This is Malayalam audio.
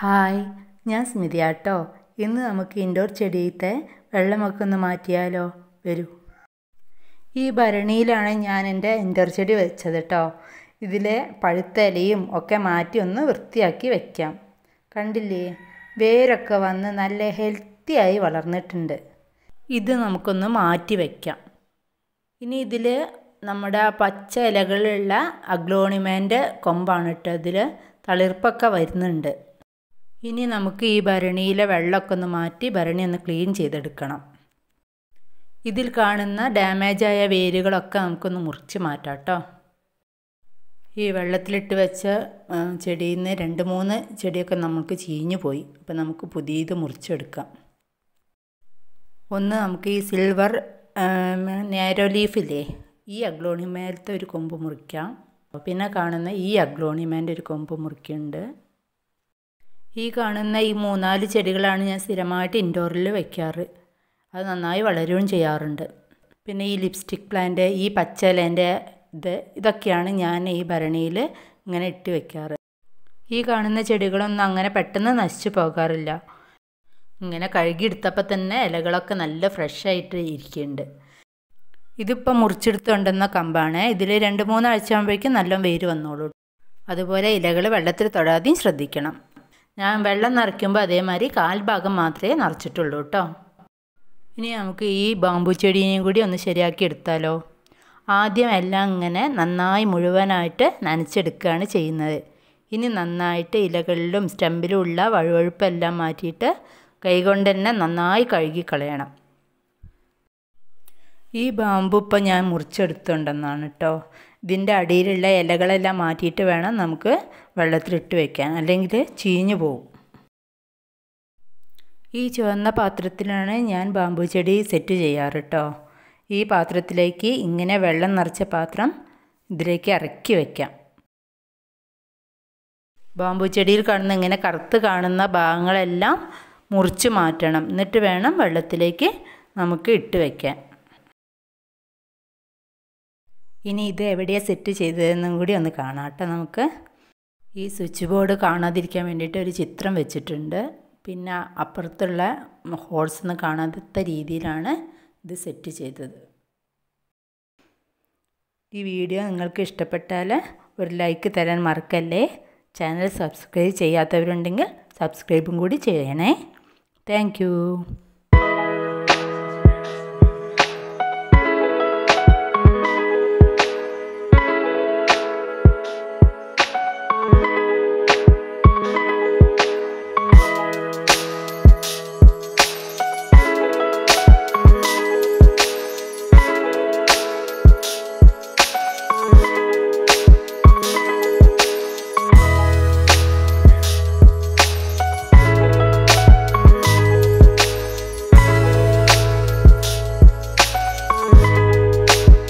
ഹായ് ഞാൻ സ്മിതിയാട്ടോ ഇന്ന് നമുക്ക് ഇൻഡോർ ചെടിയിലത്തെ വെള്ളമൊക്കെ ഒന്ന് മാറ്റിയാലോ? വരൂ. ഈ ഭരണിയിലാണ് ഞാൻ എന്റെ ഇൻഡോർ ചെടി വെച്ചത് കേട്ടോ ഇതിലെ പഴുത്ത ഇലയും ഒക്കെ മാറ്റി ഒന്ന് വൃത്തിയാക്കി വെക്കാം. കണ്ടില്ലേ? വേരൊക്കെ വന്ന് നല്ല ഹെൽത്തിയായി വളർന്നിട്ടുണ്ട്. ഇത് നമുക്കൊന്ന് മാറ്റി വയ്ക്കാം ഇനി ഇതിൽ നമ്മുടെ പച്ച ഇലകളുള്ള അഗ്ലോണിമേന്റെ കൊമ്പാണ് കേട്ടോ ഇതിൽ തളിർപ്പൊക്കെ വരുന്നുണ്ട്. ഇനി നമുക്ക് ഈ ഭരണിയിലെ വെള്ളമൊക്കെ ഒന്ന് മാറ്റി ഭരണി ഒന്ന് ക്ലീൻ ചെയ്തെടുക്കണം. ഇതിൽ കാണുന്ന ഡാമേജായ വേരുകളൊക്കെ നമുക്കൊന്ന് മുറിച്ച് മാറ്റാം കേട്ടോ. ഈ വെള്ളത്തിലിട്ട് വെച്ച ചെടിയിൽ നിന്ന് രണ്ട് മൂന്ന് ചെടിയൊക്കെ നമുക്ക് ചീഞ്ഞു പോയി. അപ്പോൾ നമുക്ക് പുതിയത് മുറിച്ചെടുക്കാം. ഒന്ന് നമുക്ക് ഈ സിൽവർ നാരോ ലീഫില്ലേ? ഈ അഗ്ലോണിമേലത്തെ ഒരു കൊമ്പ് മുറിക്കാം. പിന്നെ കാണുന്ന ഈ അഗ്ലോണിമേന്റെ ഒരു കൊമ്പ് മുറിക്കുന്നുണ്ട്. ഈ കാണുന്ന ഈ മൂന്നാൽ ചെടികളാണ് ഞാൻ സ്ഥിരമായിട്ട് ഇൻഡോറിൽ വെക്കാറ്. അത് നന്നായി വളരുകയും ചെയ്യാറുണ്ട്. പിന്നെ ഈ ലിപ്സ്റ്റിക് പ്ലാന്റ് ഈ പച്ചലേന്റെ ഇത് ഇതൊക്കെയാണ് ഞാൻ ഈ ഭരണിയിൽ ഇങ്ങനെ ഇട്ട് വെക്കാറ്. ഈ കാണുന്ന ചെടികളൊന്നും അങ്ങനെ പെട്ടെന്ന് നശിച്ചു പോകാറില്ല. ഇങ്ങനെ കഴുകിയെടുത്തപ്പോൾ തന്നെ ഇലകളൊക്കെ നല്ല ഫ്രഷായിട്ട് ഇരിക്കുന്നുണ്ട്. ഇതിപ്പോൾ മുറിച്ചെടുത്തുണ്ടെന്ന കമ്പാണ്. ഇതിൽ രണ്ട് മൂന്നാഴ്ച ആകുമ്പോഴേക്കും നല്ല വേര് വന്നോളൂ. അതുപോലെ ഇലകൾ വെള്ളത്തിൽ തൊടാതെയും ശ്രദ്ധിക്കണം. ഞാൻ വെള്ളം നിറയ്ക്കുമ്പോൾ അതേമാതിരി കാൽഭാഗം മാത്രമേ നിറച്ചിട്ടുള്ളൂ കേട്ടോ. ഇനി നമുക്ക് ഈ ബാമ്പു ചെടീനെയും കൂടി ഒന്ന് ശരിയാക്കി എടുത്താലോ. ആദ്യം എല്ലാം ഇങ്ങനെ നന്നായി മുഴുവനായിട്ട് നനച്ചെടുക്കുകയാണ് ചെയ്യുന്നത്. ഇനി നന്നായിട്ട് ഇലകളിലും സ്റ്റെമ്പിലും ഉള്ള വഴുവഴുപ്പെല്ലാം മാറ്റിയിട്ട് കൈകൊണ്ട് തന്നെ നന്നായി കഴുകി കളയണം ഈ ബാമ്പു ഇപ്പം ഞാൻ മുറിച്ചെടുത്തുണ്ടെന്നാണ് കേട്ടോ. ഇതിന്റെ അടിയിലുള്ള ഇലകളെല്ലാം മാറ്റിയിട്ട് വേണം നമുക്ക് വെള്ളത്തിലിട്ട് വെക്കാൻ. അല്ലെങ്കിൽ ചീഞ്ഞു പോകും ഈ ചുവന്ന പാത്രത്തിലാണ് ഞാൻ ബാമ്പു ചെടി സെറ്റ് ചെയ്യാറ് കേട്ടോ ഈ പാത്രത്തിലേക്ക് ഇങ്ങനെ വെള്ളം നിറച്ച പാത്രം ഇതിലേക്ക് ഇറക്കി വയ്ക്കാം ബാമ്പു ചെടിയിൽ കാണുന്ന ഇങ്ങനെ കറുത്ത് കാണുന്ന ഭാഗങ്ങളെല്ലാം മുറിച്ച് മാറ്റണം. എന്നിട്ട് വേണം വെള്ളത്തിലേക്ക് നമുക്ക് ഇട്ട് വയ്ക്കാൻ ഇനി ഇത് എവിടെയാണ് സെറ്റ് ചെയ്തതെന്നും കൂടി ഒന്ന് കാണാം കേട്ടോ നമുക്ക്. ഈ സ്വിച്ച് ബോർഡ് കാണാതിരിക്കാൻ വേണ്ടിയിട്ട് ഒരു ചിത്രം വെച്ചിട്ടുണ്ട്. പിന്നെ അപ്പുറത്തുള്ള ഹോൾസ് ഒന്നും കാണാത്ത രീതിയിലാണ് ഇത് സെറ്റ് ചെയ്തത്. ഈ വീഡിയോ നിങ്ങൾക്ക് ഇഷ്ടപ്പെട്ടാൽ ഒരു ലൈക്ക് തരാൻ മറക്കല്ലേ? ചാനൽ സബ്സ്ക്രൈബ് ചെയ്യാത്തവരുണ്ടെങ്കിൽ സബ്സ്ക്രൈബും കൂടി ചെയ്യണേ. താങ്ക്